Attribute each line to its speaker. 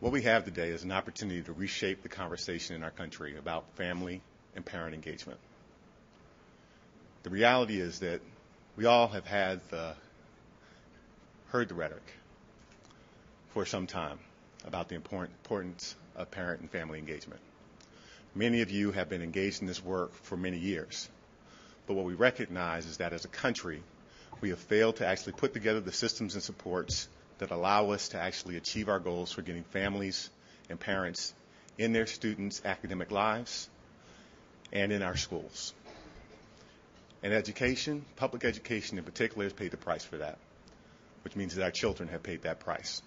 Speaker 1: What we have today is an opportunity to reshape the conversation in our country about family and parent engagement. The reality is that we all have had the, heard the rhetoric for some time about the importance of parent and family engagement. Many of you have been engaged in this work for many years. But what we recognize is that as a country, we have failed to actually put together the systems and supports that allow us to actually achieve our goals for getting families and parents in their students' academic lives and in our schools. And education, public education in particular, has paid the price for that, which means that our children have paid that price.